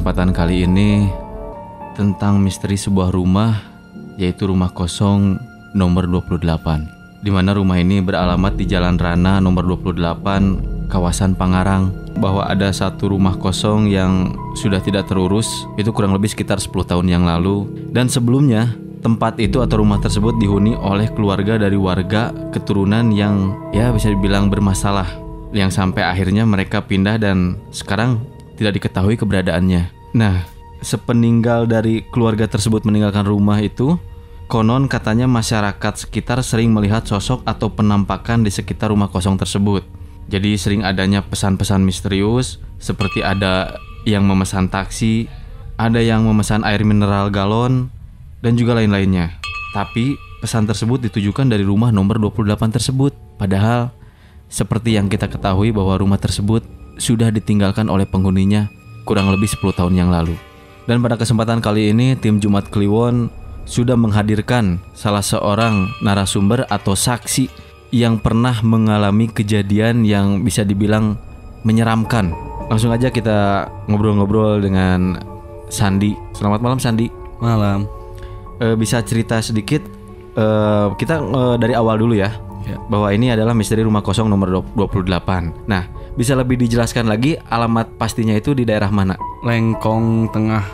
kesempatan kali ini tentang misteri sebuah rumah yaitu rumah kosong nomor 28 di mana rumah ini beralamat di Jalan Rana nomor 28 kawasan Pangarang. Bahwa ada satu rumah kosong yang sudah tidak terurus itu kurang lebih sekitar 10 tahun yang lalu. Dan sebelumnya tempat itu atau rumah tersebut dihuni oleh keluarga dari warga keturunan yang ya bisa dibilang bermasalah. Yang sampai akhirnya mereka pindah dan sekarang tidak diketahui keberadaannya. Nah, sepeninggal dari keluarga tersebut meninggalkan rumah itu, konon katanya masyarakat sekitar sering melihat sosok atau penampakan di sekitar rumah kosong tersebut. Jadi sering adanya pesan-pesan misterius seperti ada yang memesan taksi, ada yang memesan air mineral galon, dan juga lain-lainnya. Tapi pesan tersebut ditujukan dari rumah nomor 28 tersebut. Padahal seperti yang kita ketahui bahwa rumah tersebut sudah ditinggalkan oleh penghuninya kurang lebih 10 tahun yang lalu. Dan pada kesempatan kali ini tim Jumat Kliwon sudah menghadirkan salah seorang narasumber atau saksi yang pernah mengalami kejadian yang bisa dibilang menyeramkan. Langsung aja kita ngobrol-ngobrol dengan Sandi. Selamat malam Sandi. Malam. E, bisa cerita sedikit e, kita e, dari awal dulu ya. Ya. Bahwa ini adalah misteri rumah kosong nomor 28. Nah, bisa lebih dijelaskan lagi alamat pastinya itu di daerah mana? Lengkong Tengah.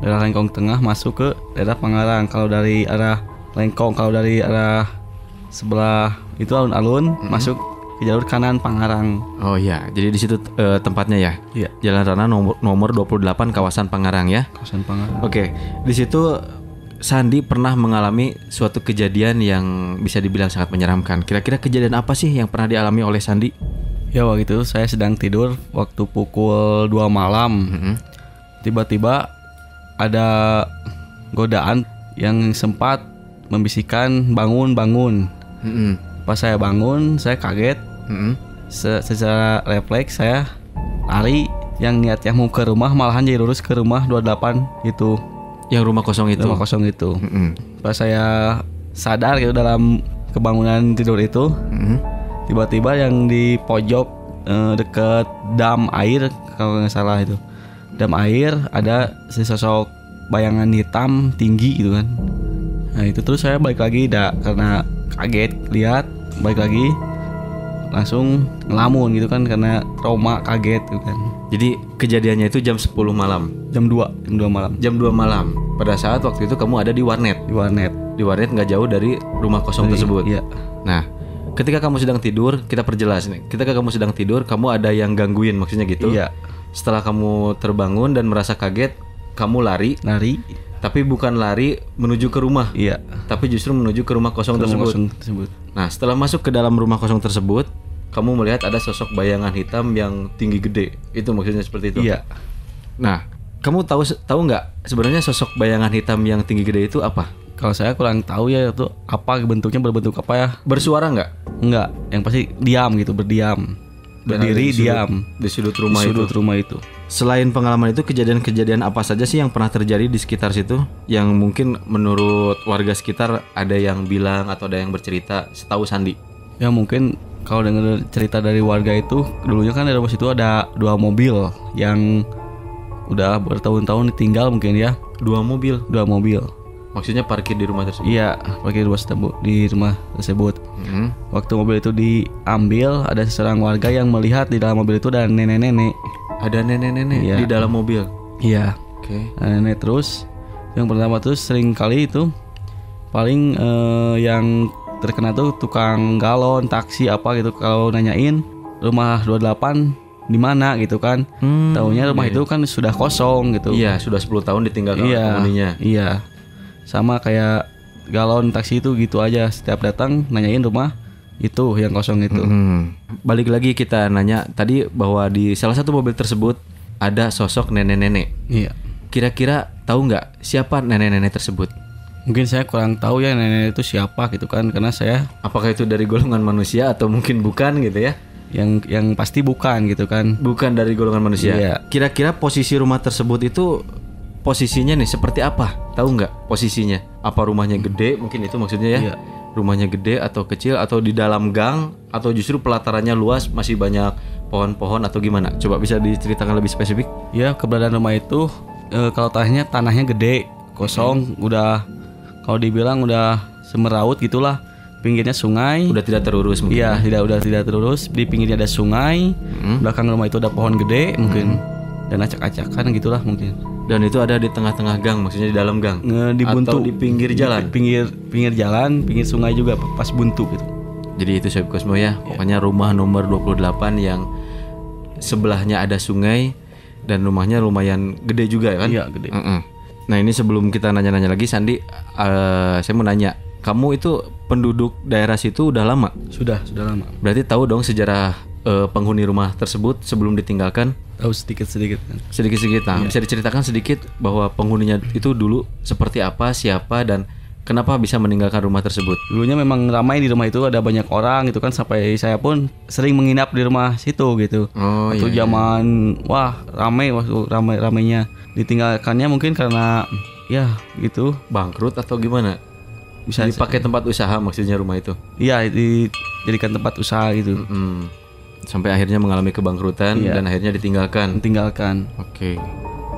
Daerah Lengkong Tengah masuk ke daerah Pangarang. Kalau dari arah Lengkong, kalau dari arah sebelah itu alun-alun masuk ke jalur kanan Pangarang. Oh iya, jadi di situ e, tempatnya ya. Iya. Jalan Rana nomor nomor 28 kawasan Pangarang ya. Kawasan Pangarang. Oke, di situ Sandi pernah mengalami suatu kejadian yang bisa dibilang sangat menyeramkan. Kira-kira kejadian apa sih yang pernah dialami oleh Sandi? Ya waktu itu saya sedang tidur waktu pukul 2 malam. Mm-mm. Tiba-tiba ada godaan yang sempat membisikkan bangun bangun. Mm-mm. Pas saya bangun, saya kaget. Mm-mm. Se- secara refleks saya lari yang niatnya mau ke rumah malahan jadi lurus ke rumah 28 itu Yang rumah kosong itu. rumah kosong itu. Mm-mm. Pas saya sadar gitu dalam kebangunan tidur itu, Mm-mm. Tiba-tiba yang di pojok eh, dekat dam air kalau nggak salah itu dam air ada sesosok bayangan hitam tinggi gitu kan nah itu terus saya balik lagi dah karena kaget lihat balik lagi langsung ngelamun gitu kan karena trauma kaget gitu kan Jadi kejadiannya itu jam 10 malam. jam 2 jam 2 malam Jam 2 malam. Pada saat waktu itu kamu ada di warnet. di warnet Di warnet nggak jauh dari rumah kosong tersebut. iya Nah, ketika kamu sedang tidur, kita perjelas nih. Ketika kamu sedang tidur, kamu ada yang gangguin maksudnya gitu. iya Setelah kamu terbangun dan merasa kaget, kamu lari, lari tapi bukan lari menuju ke rumah, iya tapi justru menuju ke rumah kosong Rumah tersebut. kosong tersebut Nah, setelah masuk ke dalam rumah kosong tersebut, kamu melihat ada sosok bayangan hitam yang tinggi gede. Itu maksudnya seperti itu. iya Nah, kamu tahu tahu nggak sebenarnya sosok bayangan hitam yang tinggi gede itu apa? Kalau saya kurang tahu ya itu apa bentuknya berbentuk apa ya Bersuara nggak? Enggak, yang pasti diam gitu, berdiam. Berdiri di sudut- diam di sudut rumah di sudut itu. rumah itu. Selain pengalaman itu, kejadian-kejadian apa saja sih yang pernah terjadi di sekitar situ? Yang mungkin menurut warga sekitar ada yang bilang atau ada yang bercerita setahu Sandi. Ya mungkin kalau dengar cerita dari warga itu dulunya kan di rumah situ ada dua mobil yang udah bertahun-tahun ditinggal mungkin ya Dua mobil, dua mobil maksudnya parkir di rumah tersebut. iya parkir di rumah tersebut di rumah tersebut. Hmm. waktu mobil itu diambil ada seorang warga yang melihat di dalam mobil itu ada nenek-nenek. Ada nenek-nenek Iya. di dalam mobil. iya. Oke. Nah, nenek terus. Yang pertama terus sering kali itu paling eh, yang terkena tuh tukang galon taksi apa gitu. Kalau nanyain rumah 28 di mana? gitu kan. Hmm, Taunya rumah itu kan sudah kosong gitu. Iya, sudah 10 tahun ditinggalkan oleh iya iya sama kayak galon taksi itu gitu aja setiap datang nanyain rumah itu yang kosong itu Hmm. Balik lagi kita nanya tadi bahwa di salah satu mobil tersebut ada sosok nenek-nenek. iya Kira-kira tahu nggak siapa nenek-nenek tersebut? mungkin saya kurang tahu ya nenek itu siapa gitu kan karena saya Apakah itu dari golongan manusia atau mungkin bukan gitu ya? yang yang pasti bukan gitu kan Bukan dari golongan manusia. Iya. Kira-kira posisi rumah tersebut itu posisinya nih seperti apa? Tahu nggak posisinya? Apa rumahnya gede? Mungkin itu maksudnya ya. Iya. rumahnya gede atau kecil atau di dalam gang atau justru pelatarannya luas masih banyak pohon-pohon atau gimana? Coba bisa diceritakan lebih spesifik? Ya keberadaan rumah itu eh, kalau tanahnya tanahnya gede, kosong, udah kalau dibilang udah semeraut gitulah. Pinggirnya sungai. Udah tidak terurus mungkin. Iya, tidak udah tidak terurus. Di pinggirnya ada sungai. Mm. Belakang rumah itu ada pohon gede mungkin. Dan acak-acakan gitulah mungkin. Dan itu ada di tengah-tengah gang, maksudnya di dalam gang. Nge, di buntu Atau di pinggir jalan. pinggir pinggir jalan, pinggir sungai juga pas buntu gitu. Jadi itu Sob Cosmo ya, pokoknya rumah nomor 28 yang sebelahnya ada sungai dan rumahnya lumayan gede juga ya kan? Iya, gede. Mm-mm. Nah ini sebelum kita nanya-nanya lagi, Sandi, eh, saya mau nanya, kamu itu penduduk daerah situ udah lama? Sudah, sudah lama. Berarti tahu dong sejarah eh, penghuni rumah tersebut sebelum ditinggalkan? Tahu sedikit-sedikit kan. Sedikit-sedikit, nah, bisa diceritakan sedikit bahwa penghuninya itu dulu seperti apa, siapa, dan kenapa bisa meninggalkan rumah tersebut? Dulunya memang ramai di rumah itu ada banyak orang gitu kan sampai saya pun sering menginap di rumah situ gitu. Oh Waktu iya. zaman wah ramai waktu ramai-ramainya ditinggalkannya mungkin karena ya gitu Bangkrut atau gimana? bisa Dipakai tempat usaha maksudnya rumah itu? iya dijadikan tempat usaha gitu Hmm. Sampai akhirnya mengalami kebangkrutan Iya. dan akhirnya ditinggalkan. tinggalkan Oke.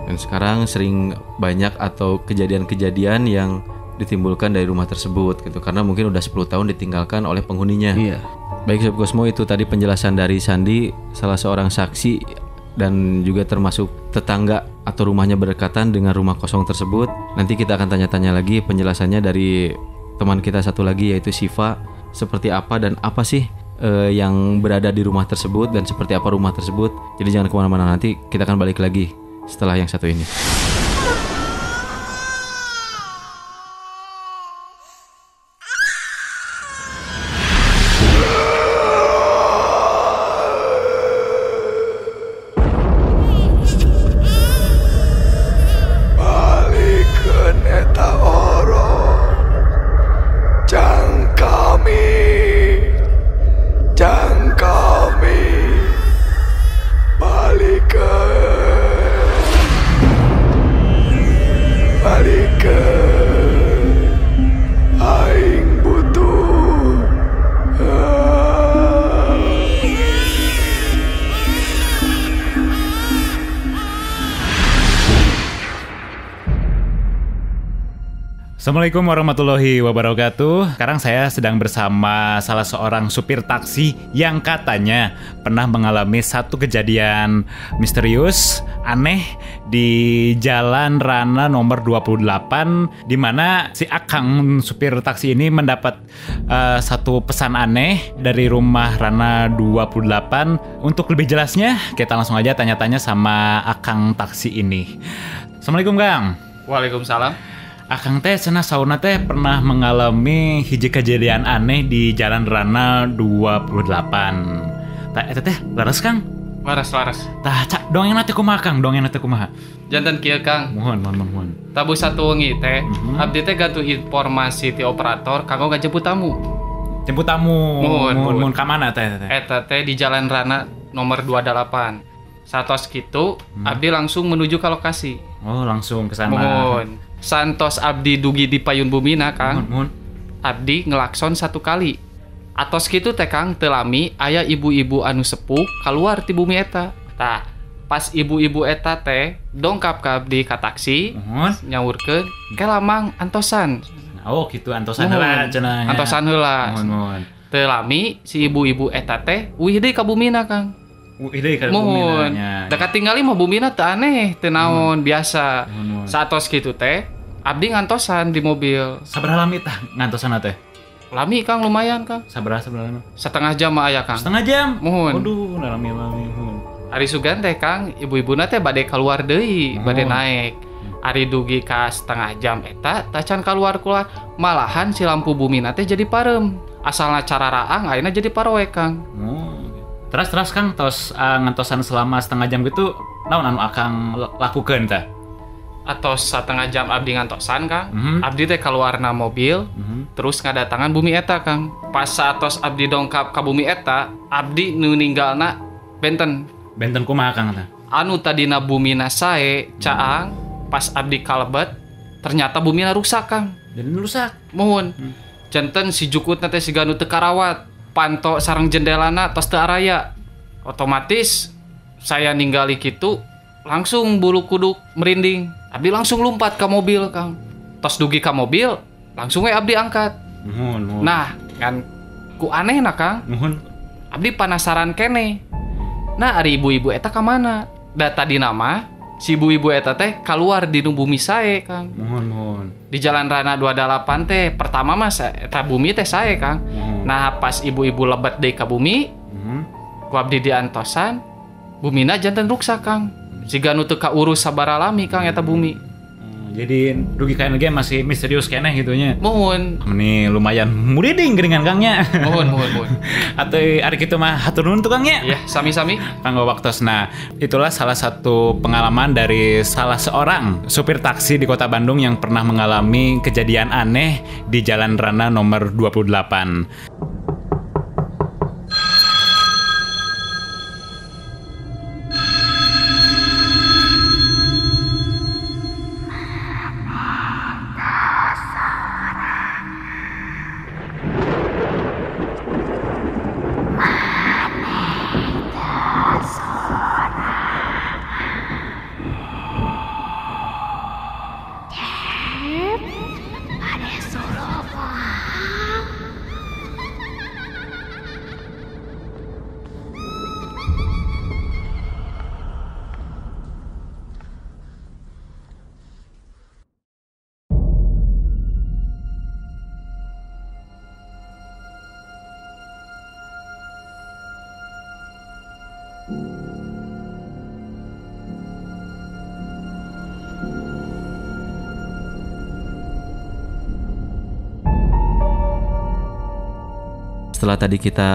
Dan sekarang sering banyak atau kejadian-kejadian yang ditimbulkan dari rumah tersebut gitu karena mungkin udah 10 tahun ditinggalkan oleh penghuninya. iya Baik Sob Cosmo itu tadi penjelasan dari Sandi salah seorang saksi dan juga termasuk tetangga atau rumahnya berdekatan dengan rumah kosong tersebut. Nanti kita akan tanya-tanya lagi penjelasannya dari teman kita satu lagi yaitu Siva seperti apa dan apa sih eh, yang berada di rumah tersebut dan seperti apa rumah tersebut. Jadi jangan ke mana-mana nanti kita akan balik lagi setelah yang satu ini. Assalamualaikum warahmatullahi wabarakatuh. Sekarang saya sedang bersama salah seorang supir taksi yang katanya pernah mengalami satu kejadian misterius, aneh di Jalan Rana nomor 28 di mana si Akang supir taksi ini mendapat eh, satu pesan aneh dari rumah Rana 28. Untuk lebih jelasnya, kita langsung aja tanya-tanya sama Akang taksi ini. Assalamualaikum, Kang. Waalaikumsalam. Akang teh cenah sauna teh pernah mengalami hiji kejadian aneh di Jalan Rana 28. Tah eta teh laras Kang. Waras waras. Tah cak dongeng teh kumaha Kang? Dongeng teh kumaha? Jantan kieu Kang. Mohon mohon mohon. Tabu satu wengi teh, Mhm. abdi teh gantu informasi ti operator kanggo ngajemput tamu. Jemput tamu. Mohon, mohon, ka mana teh teh? Eta teh di Jalan Rana nomor 28. Satos kitu, abdi langsung menuju ke lokasi. Oh, langsung ke sana. Mohon. Santos abdi dugi di payun bumina Kang. mohon. Abdi ngelakson satu kali. Atos kitu teh Kang telami aya ibu-ibu anu sepuh keluar ti bumi eta. Tah, pas ibu-ibu eta teh dongkap ka abdi ka taksi, ke lamang antosan Oh, gitu antosan heula cenah. ya. antosan heula Mohon, mohon. teu lami si ibu-ibu eta teh wih deui ka bumina kang ide ka mohon buminanya. dekat tinggali mah bumina teu aneh teu naon biasa Mohon, mohon. saatos kitu teh abdi ngantosan di mobil Sabaraha lami tah ngantosan teh? lami kang lumayan kang Sabaraha sabaraha lami? setengah jam mah aya kang Setengah jam. Mohon. Waduh, lami lami. mohon. Ari Sugan teh kang ibu-ibu teh bade keluar deui Oh. bade naik Ari dugi ka setengah jam eta tacan keluar keluar malahan si lampu bumi teh jadi parem asalna cara raang ayeuna jadi paroek kang Oh. Terus terus Kang tos uh, ngantosan selama setengah jam gitu naon anu akang l- lakukeun teh? Atau setengah jam abdi ngantosan kang Mhm. abdi teh keluarna mobil Mhm. terus ngadatangan bumi eta kang pas satos abdi dongkap ka bumi eta abdi nu ninggalna benten Benten kumaha Kang teh? anu tadina bumina sae caang pas abdi kalebet ternyata bumina rusak kang Jadi rusak. mohon Janten si jukut teh si ganu teu karawat. Panto sarang jendelana tos araya. Otomatis saya ninggali kitu langsung bulu kuduk merinding. Abdi langsung lompat ke mobil, Kang. Tos dugi ke mobil, langsung we abdi angkat. Nuhun, nuhun. Nah, kan ku aneh nah, Kang. nuhun. Abdi penasaran kene. Nah, ari ibu-ibu eta ka mana? Da tadi nama si ibu-ibu eta teh keluar di nu bumi sae, Kang. Nuhun, nuhun. Di Jalan Rana 28 teh pertama mas eta bumi teh sae, Kang. Nuhun. Nah, pas ibu-ibu lebat deui ka bumi, Mhm. ku abdi diantosan, bumina janten ruksak, Kang. Siga nu teu kaurus sabaralami, Kang eta bumi. Hmm, Jadi rugi kain lagi masih misterius kene gitunya. Mohon, Ini lumayan muriding geringan kangnya. mohon, mohon, mohon. Atau hari itu mah hatur nuhun tukangnya. Ya, sami-sami. Kanggo waktos. Nah, itulah salah satu pengalaman dari salah seorang supir taksi di kota Bandung yang pernah mengalami kejadian aneh di Jalan Rana nomor 28. Setelah tadi kita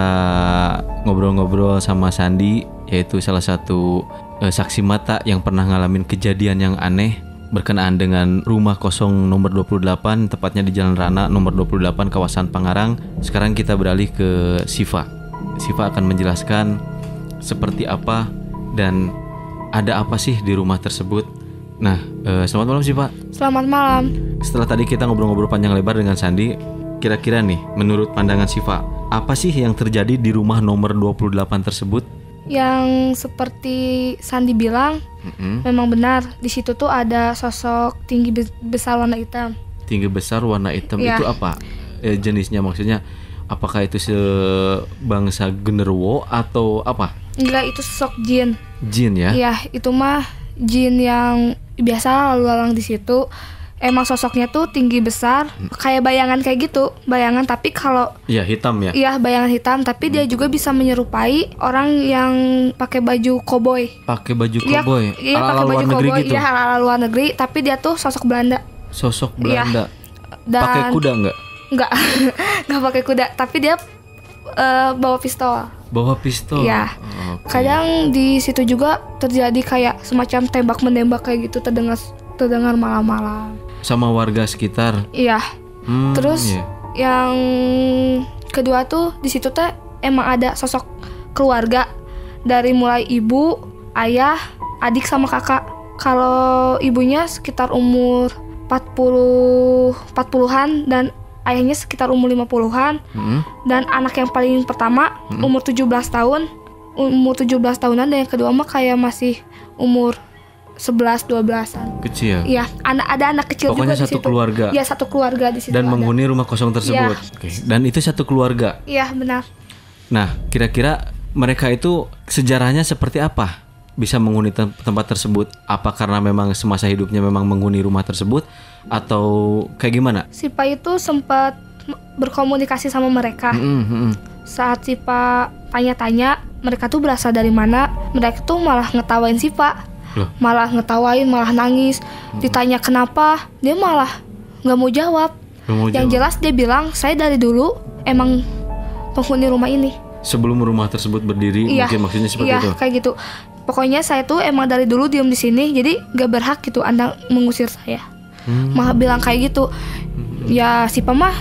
ngobrol-ngobrol sama Sandi, yaitu salah satu eh, saksi mata yang pernah ngalamin kejadian yang aneh berkenaan dengan rumah kosong nomor 28 tepatnya di Jalan Rana nomor 28 kawasan Pangarang. Sekarang kita beralih ke Siva. Siva akan menjelaskan seperti apa dan ada apa sih di rumah tersebut. Nah, eh, selamat malam Siva. Selamat malam. Setelah tadi kita ngobrol-ngobrol panjang lebar dengan Sandi, kira-kira nih menurut pandangan Siva, apa sih yang terjadi di rumah nomor 28 tersebut? Yang seperti Sandi bilang, Mm-mm. memang benar. Di situ tuh ada sosok tinggi bes- besar warna hitam. Tinggi besar warna hitam Iya. itu apa? Eh, jenisnya maksudnya apakah itu sebangsa genderuwo atau apa? Enggak, itu sosok jin. Jin ya? Iya, itu mah jin yang biasa lalu lalang di situ. Emang sosoknya tuh tinggi besar, kayak bayangan kayak gitu, bayangan. Tapi kalau Iya, hitam ya. iya bayangan hitam, tapi dia juga bisa menyerupai orang yang pakai baju koboi. Pakai baju Iya, koboi, iya ala-ala pakai baju koboi, gitu. iya ala luar negeri. Tapi dia tuh sosok Belanda. Sosok Iya. Belanda. Dan Pakai kuda nggak? Enggak, enggak pakai kuda, tapi dia eh, bawa pistol. Bawa pistol. Iya. Oke. Kadang di situ juga terjadi kayak semacam tembak menembak kayak gitu terdengar terdengar malam-malam. Sama warga sekitar. Iya. Hmm, Terus iya. yang kedua tuh di situ teh emang ada sosok keluarga dari mulai ibu, ayah, adik sama kakak. Kalau ibunya sekitar umur 40 40-an dan ayahnya sekitar umur 50-an Mm-mm. dan anak yang paling pertama umur 17 tahun umur 17 tahunan dan yang kedua mah kayak masih umur 11 12-an. Kecil. Iya, anak ada anak kecil Pokoknya juga di satu situ. keluarga. Iya, satu keluarga di situ. Dan ada. menghuni rumah kosong tersebut. Iya. Oke. Dan itu satu keluarga. Iya, benar. Nah, kira-kira mereka itu sejarahnya seperti apa? Bisa menghuni tem- tempat tersebut? Apa karena memang semasa hidupnya memang menghuni rumah tersebut atau kayak gimana? Sipa itu sempat berkomunikasi sama mereka. Mm-mm, mm-mm. Saat Sipa tanya-tanya, mereka tuh berasal dari mana? Mereka tuh malah ngetawain Sipa. Loh. Malah ngetawain, malah nangis. Ditanya kenapa, dia malah nggak mau jawab. Lu mau Yang jawab? jelas dia bilang, saya dari dulu emang penghuni rumah ini. Sebelum rumah tersebut berdiri, Iya, mungkin maksudnya seperti iya, itu. kayak gitu. Pokoknya saya tuh emang dari dulu diem di sini, jadi nggak berhak gitu anda mengusir saya. Hmm. Malah bilang kayak gitu. Ya si Pamah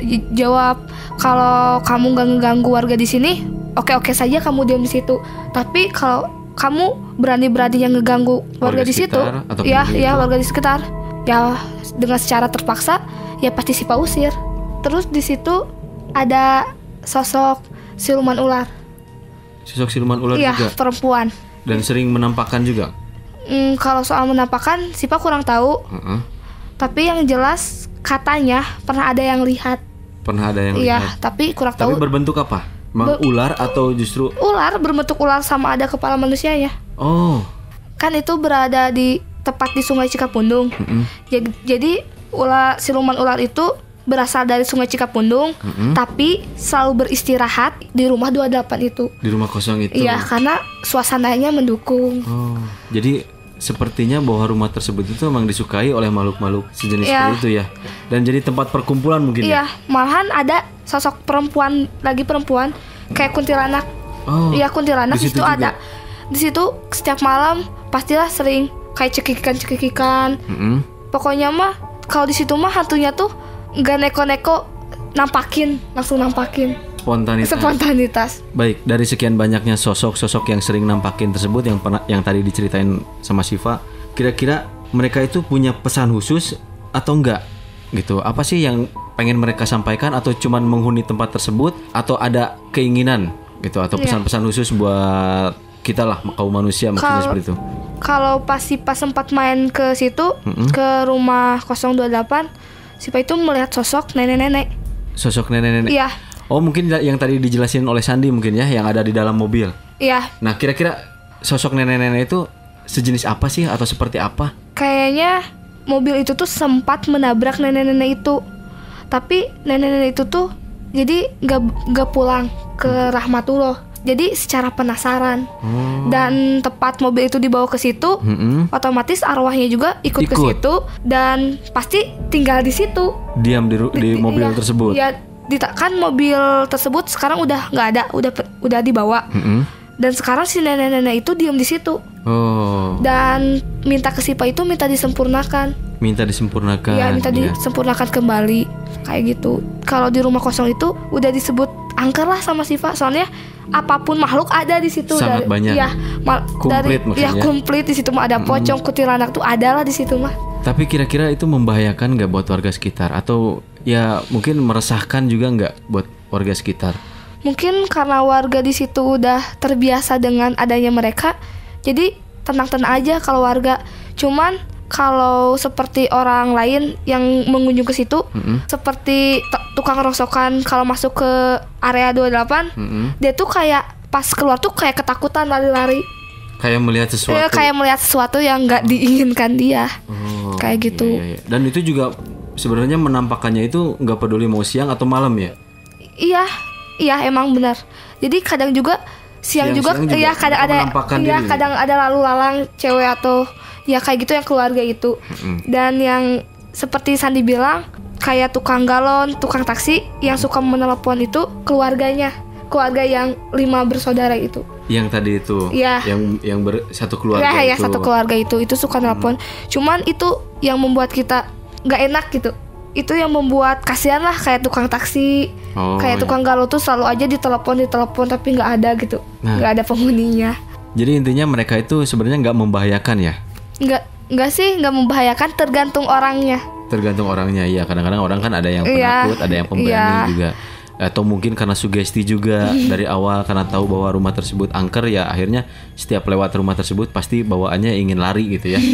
j- jawab kalau kamu nggak ngeganggu warga di sini, oke oke saja kamu diem di situ. Tapi kalau kamu berani-berani yang ngeganggu warga, Warga di situ, ya ya warga di sekitar, ya dengan secara terpaksa, ya pasti si Pak usir. terus di situ ada sosok siluman ular Sosok siluman ular iya juga perempuan dan sering menampakkan juga. Hmm, kalau soal menampakkan Sipa kurang tahu Heeh. tapi yang jelas katanya pernah ada yang lihat Pernah ada yang iya lihat. tapi kurang Tapi tahu berbentuk apa? Mang Be- ular atau justru ular berbentuk ular sama ada kepala manusianya Oh, kan itu berada di tepat di Sungai Cikapundung mm-mm. Ja- jadi ular siluman ular itu berasal dari Sungai Cikapundung Mm-mm. tapi selalu beristirahat di rumah 28 itu di rumah kosong itu. iya karena suasananya mendukung Oh, jadi sepertinya bahwa rumah tersebut itu memang disukai oleh makhluk-makhluk sejenis Iya. seperti itu ya. Dan jadi tempat perkumpulan mungkin iya ya. malahan ada sosok perempuan lagi perempuan kayak kuntilanak Oh, Iya kuntilanak di situ juga. ada. Di situ setiap malam pastilah sering kayak cekikikan-cekikikan. mm-mm. Pokoknya mah kalau di situ mah hantunya tuh nggak neko-neko nampakin, langsung nampakin. spontanitas. Spontanitas. Baik, dari sekian banyaknya sosok-sosok yang sering nampakin tersebut yang pernah yang tadi diceritain sama Siva, kira-kira mereka itu punya pesan khusus atau enggak? Gitu. Apa sih yang pengen mereka sampaikan atau cuman menghuni tempat tersebut atau ada keinginan gitu atau Iya. pesan-pesan khusus buat kita lah kaum manusia maksudnya seperti itu. Kalau pas si pas sempat main ke situ ke rumah 028, si Pa itu melihat sosok nenek-nenek. Sosok nenek-nenek. Iya, Oh, mungkin yang tadi dijelasin oleh Sandi mungkin ya yang ada di dalam mobil. iya. Nah, kira-kira sosok nenek-nenek itu sejenis apa sih atau seperti apa? Kayaknya mobil itu tuh sempat menabrak nenek-nenek itu. Tapi nenek-nenek itu tuh jadi nggak nggak pulang ke Rahmatullah. Jadi secara penasaran dan tepat mobil itu dibawa ke situ, Mm-mm. otomatis arwahnya juga ikut, ke Ikut. situ dan pasti tinggal di situ. Diam di, ru- di mobil Iya, tersebut. Iya, dita- kan mobil tersebut sekarang udah nggak ada, udah udah dibawa. Mm-mm. Dan sekarang si nenek-nenek itu diam di situ Oh, dan minta ke Sipa itu minta disempurnakan. minta disempurnakan. Iya, minta ya. disempurnakan kembali kayak gitu. Kalau di rumah kosong itu udah disebut angker lah sama Siva, soalnya apa pun makhluk ada di situ. Sangat banyak. Iya, Komplit dari maksudnya. ya komplit di situ mah ada pocong, kuntilanak tuh ada lah di situ mah. Tapi kira-kira itu membahayakan nggak buat warga sekitar atau ya mungkin meresahkan juga nggak buat warga sekitar? Mungkin karena warga di situ udah terbiasa dengan adanya mereka, jadi tenang-tenang aja kalau warga. Cuman kalau seperti orang lain yang mengunjung ke situ, seperti t- tukang rongsokan kalau masuk ke area 28, Mm-mm. dia tuh kayak pas keluar tuh kayak ketakutan lari-lari. Kayak melihat sesuatu. Dia kayak melihat sesuatu yang nggak diinginkan dia. Oh, kayak gitu. iya, iya, iya. Dan itu juga sebenarnya menampakkannya itu nggak peduli mau siang atau malam ya. Iya, iya emang benar. Jadi kadang juga siang, juga, Siang-siang juga iya kadang ada diri. kadang ada lalu lalang cewek atau ya kayak gitu yang keluarga itu. Dan yang seperti Sandi bilang kayak tukang galon, tukang taksi yang suka menelepon itu keluarganya, keluarga yang lima bersaudara itu. Yang tadi itu. Iya. Yang yang ber, satu keluarga ya, ya itu. satu keluarga itu itu suka nelpon. Cuman itu yang membuat kita nggak enak gitu. Itu yang membuat kasihan lah kayak tukang taksi, Oh, kayak iya. tukang galau tuh selalu aja ditelepon ditelepon tapi nggak ada gitu, Nah. nggak ada penghuninya. Jadi intinya mereka itu sebenarnya nggak membahayakan ya. Nggak nggak sih nggak membahayakan tergantung orangnya. Tergantung orangnya ya. Kadang-kadang orang kan ada yang Iya. penakut, ada yang pemberani Iya. juga. Atau mungkin karena sugesti juga dari awal karena tahu bahwa rumah tersebut angker ya akhirnya setiap lewat rumah tersebut pasti bawaannya ingin lari gitu ya.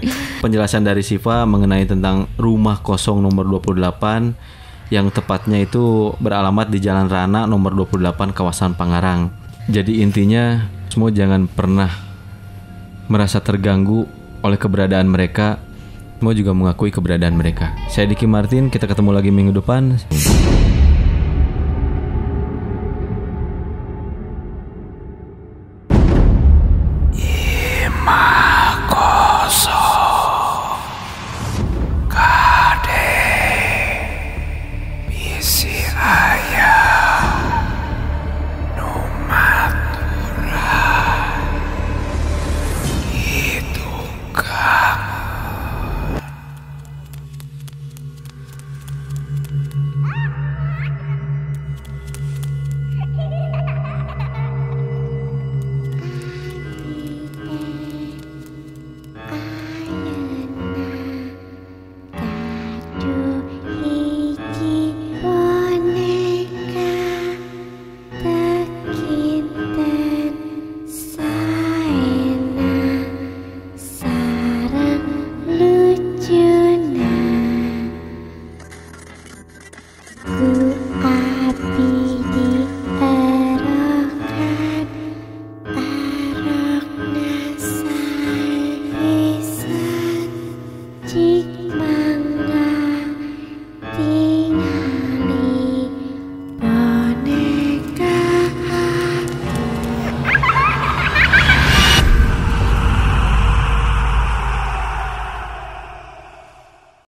Penjelasan dari Siva mengenai tentang rumah kosong nomor 28 yang tepatnya itu beralamat di Jalan Rana nomor 28 kawasan Pangarang. Jadi intinya semua jangan pernah merasa terganggu oleh keberadaan mereka. Semua juga mengakui keberadaan mereka. Saya Diki Martin, kita ketemu lagi minggu depan.